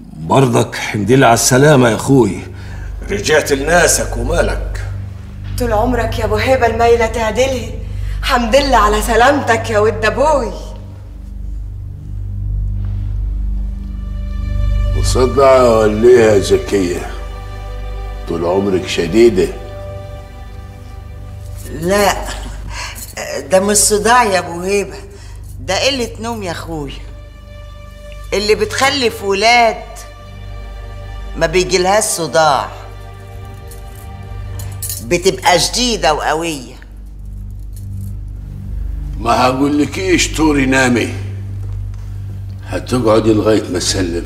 برضك حمد لله على السلامة يا أخوي. رجعت لناسك ومالك. طول عمرك يا أبو هبه الميلة تعدلي. حمد لله على سلامتك يا ود أبوي. مصدعة ولا إيه يا زكية؟ طول عمرك شديدة. لا ده مش صداع يا أبو هيبة. ده قلة نوم يا اخويا اللي بتخلف ولاد ما بيجيلهاش صداع بتبقى شديده وقوية. ما هقول لك إيش طوري نامي. هتقعدي لغاية ما اسلم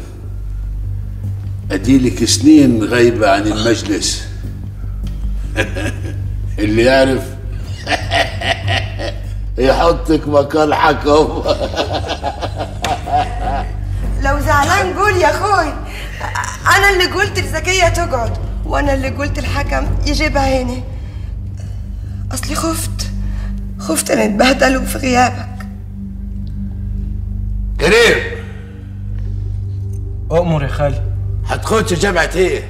أديلك سنين غايبة عن المجلس. اللي يعرف يحطك مكان حكم. لو زعلان قول يا أخوي. أنا اللي قلت لزكيه تقعد وأنا اللي قلت الحكم يجيبها هنا. أصلي خفت خفت أن اتبهدلوا في غيابك. كريم! أؤمر يا خالي. هتخش جامعة إيه؟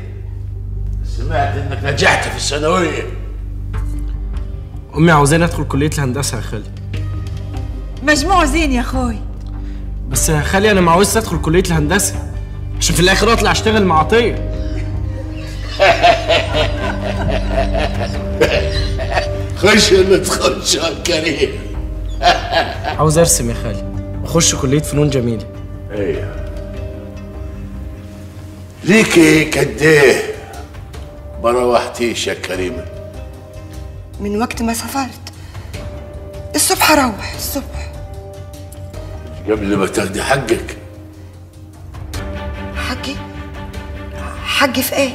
سمعت إنك نجحت في الثانوية. أمي عاوزاني أدخل كلية الهندسة يا خالي. مجموع زين يا أخوي. بس يا خالي أنا ما عاوزش أدخل كلية الهندسة. عشان في الآخر أطلع أشتغل مع عطية خش اللي تخش يا كريم. عاوز أرسم يا خالي. أخش كلية فنون جميلة. أيوه ليكي قد إيه ما روحتيش يا كريمه من وقت ما سافرت. الصبح أروح الصبح. قبل ما تاخدي حقك. حقي في إيه؟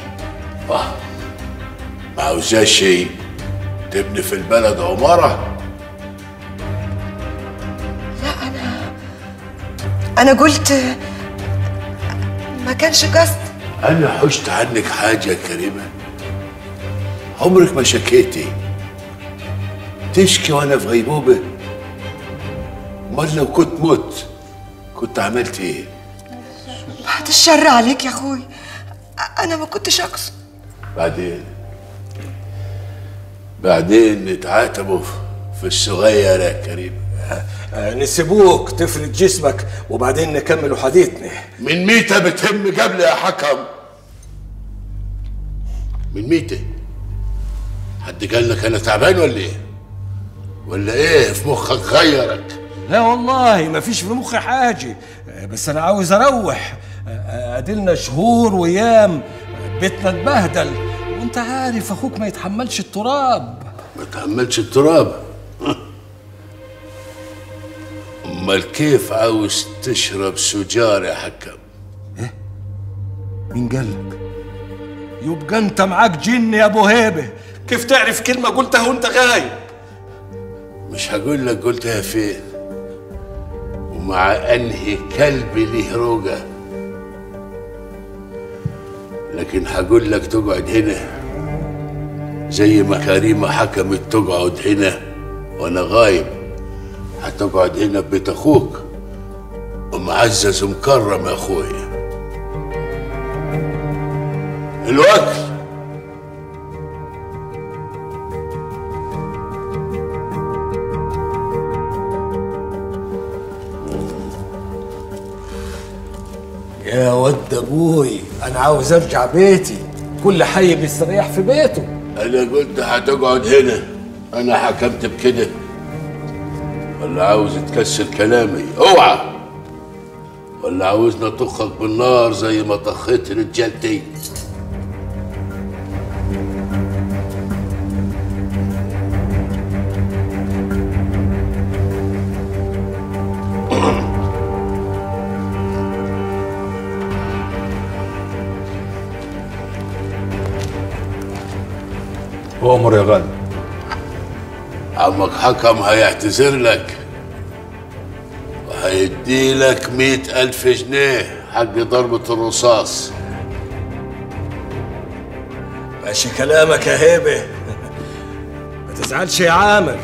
ما عاوزاش شيء؟ تبني في البلد عمارة؟ لا أنا أنا قلت ما كانش قصد. أنا حشت عنك حاجة يا كريمة. عمرك ما شكيتي. تشكي وأنا في غيبوبة. أمال لو كنت مت كنت عملت إيه؟ بعد الشر عليك يا أخوي. أنا ما كنتش اقصد بعدين؟ بعدين نتعاتبوا في الصغير يا كريم. آه، نسيبوك تفرد جسمك وبعدين نكمل حديثنا. من ميتة بتهم قبل يا حكم؟ من ميتة؟ حد قال لك أنا تعبان ولا إيه؟ ولا إيه؟ في مخك غيرك. لا والله ما فيش في مخي حاجة. آه، بس أنا عاوز أروح. أدلنا شهور وأيام آه، بيتنا اتبهدل. وأنت عارف أخوك ما يتحملش التراب. ما تحملش التراب؟ أمال كيف عاوز تشرب سجار يا حكم؟ مين قالك؟ يبقى أنت معاك جن يا أبو هيبة. كيف تعرف كلمة قلتها وأنت غايب؟ مش هقول لك قلتها فين. ومع أنهي كلب ليه لكن هقول لك تقعد هنا. زي ما كريمة حكمت تقعد هنا وأنا غايب. هتقعد هنا ببيت أخوك. ومعزز ومكرم يا اخويا الوكل! يا ود أبوي. أنا عاوز أرجع بيتي. كل حي بيستريح في بيته. أنا قلت هتقعد هنا. أنا حكمت بكده. ولا عاوز تكسر كلامي. اوعى. ولا عاوزنا طخك بالنار زي ما طخيت رجالتي. أؤمر يا غالي. عمك حكم هيعتذر لك. وهيدي لك مئة ألف جنيه حق ضربة الرصاص. ماشي كلامك يا هيبة. ما تزعلش يا عامر.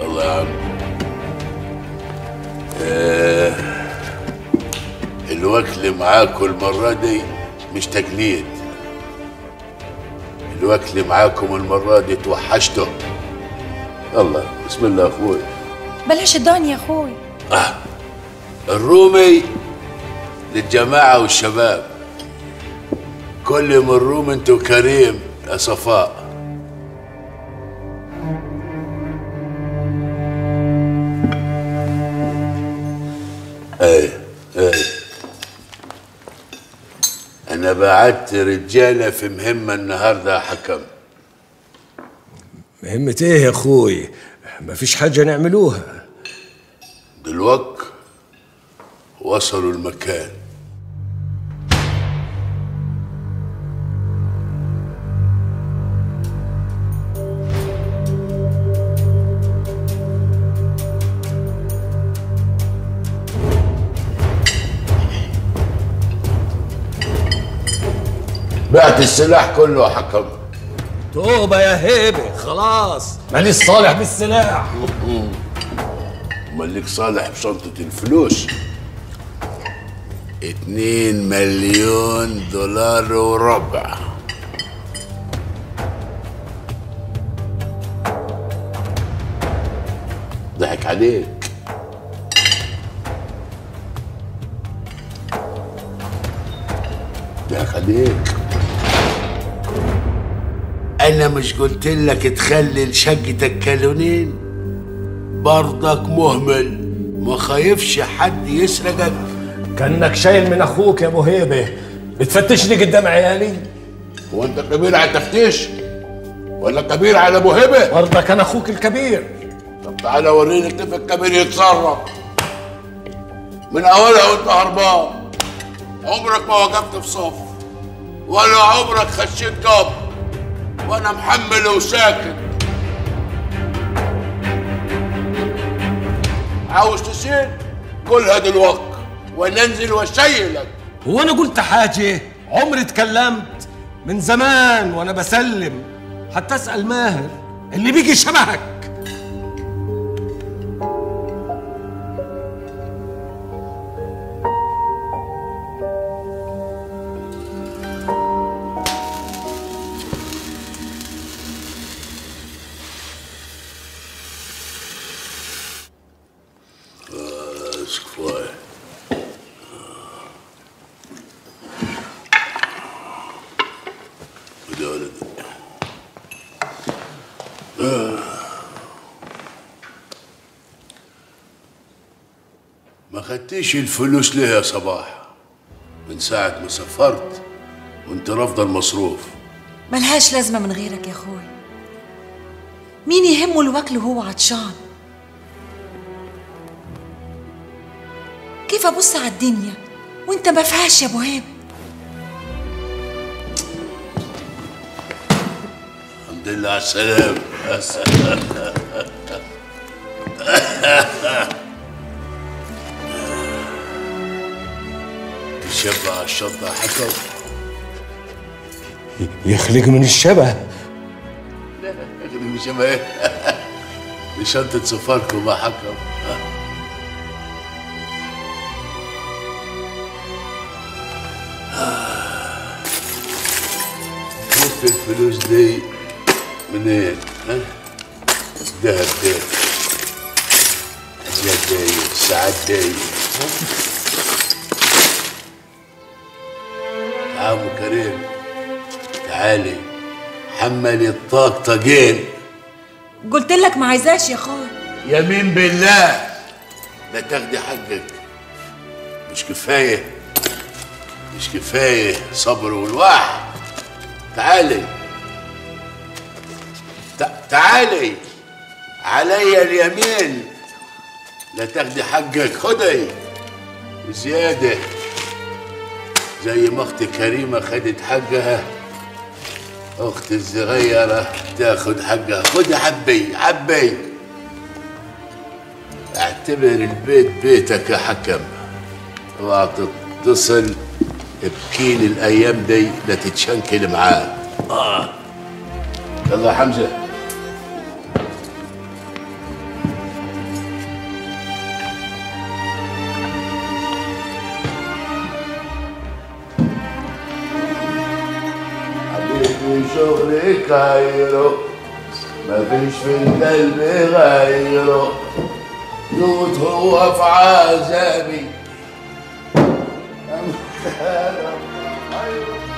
الله يا عم. آه الوكل معاكم المرة دي مش تجليد الوكل معاكم المرة دي توحشته يلا بسم الله يا أخوي. بلاش الدنيا يا أخوي. الرومي للجماعة والشباب. كل من روم انتو كريم يا صفاء. إيه إيه أنا بعت رجالة في مهمة النهاردة يا حكم. مهمة إيه يا أخوي؟ مفيش حاجة نعملوها. دلوقت وصلوا المكان. بعت السلاح كله حكم. توبة يا هيبة خلاص. ماليش صالح بالسلاح؟ ملك صالح بشنطة الفلوس. اتنين مليون دولار وربع. ضحك عليك. ضحك عليك. أنا مش قلت لك تخلي شقتك كالونين؟ برضك مهمل. ما خايفش حد يسرقك. كأنك شايل من أخوك يا أبو هيبة. بتفتشني قدام عيالي؟ هو أنت كبير على التفتيش؟ ولا كبير على أبو هبه برضه كان أخوك الكبير. طب تعالى وريني كيف الكبير يتصرف. من أولها وأنت هربان. عمرك ما وقفت في صف. ولا عمرك خشيت قبر. وأنا محمل وساكت. عاوز تسير؟ قولها دلوقتي وننزل واشيلك هو أنا قلت حاجة عمري اتكلمت من زمان وأنا بسلم. حتى اسأل ماهر اللي بيجي شبهك. كفايه ودي يا ولدي ما خدتيش الفلوس ليه يا صباح؟ من ساعة ما سافرت وانت رافضة المصروف. ملهاش لازمة من غيرك يا أخوي. مين يهمه الوكل وهو عطشان؟ كيف أبص على الدنيا؟ وأنت ما فيهاش يا أبو هيب. الحمد لله على السلامة. تشبع على الشطة حكم يخلق من الشبه. اخدي مش شبه إيه؟ دي شنطة سفاركم يا حكم. الفلوس دي منين؟ ها؟ دهب دي. حاجات دي ساعات دي. أبو كريم تعالي. حملي الطاقطقين قلت لك ما عايزاش يا أخوي يمين بالله. لا تاخدي حقك. مش كفاية مش كفاية صبر والواح تعالي. تع- تعالي. علي اليمين. لا تاخدي حقك خدي. زيادة. زي ما أختي كريمة خدت حقها. أختي الصغيرة تاخد حقها. خد حبي حبي. اعتبر البيت بيتك يا حكم اوعى ابكي لي الأيام دي لا تتشنكل معاه. آه. يلا يا حمزة. حبيبي شغلك عايره مفيش في القلب غيره يموت هو في عذابي. Selam. Hayır.